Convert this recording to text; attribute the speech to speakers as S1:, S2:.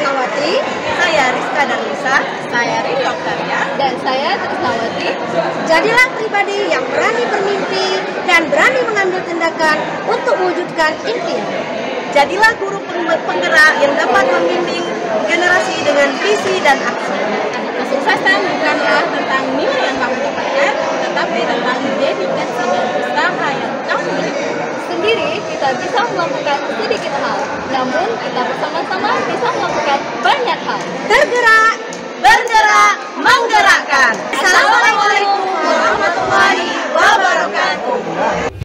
S1: Saya Ernawati,
S2: Saya Rizka Darlisa, saya Riri Oktaria,
S1: dan saya Trisnawati. Jadilah pribadi yang berani bermimpi dan berani mengambil tindakan untuk mewujudkan impian.
S2: jadilah guru peng- penggerak yang dapat membimbing generasi dengan visi dan aksi.
S1: Kesuksesan bukanlah tentang nilai yang kamu dapatkan, tetapi tentang dedikasi dan usaha yang kamu miliki. Sendiri kita bisa melakukan sedikit hal, namun kita bersama-sama bisa melakukan banyak hal. Tergerak,
S2: Bergerak, menggerakkan.
S1: Assalamualaikum warahmatullahi wabarakatuh.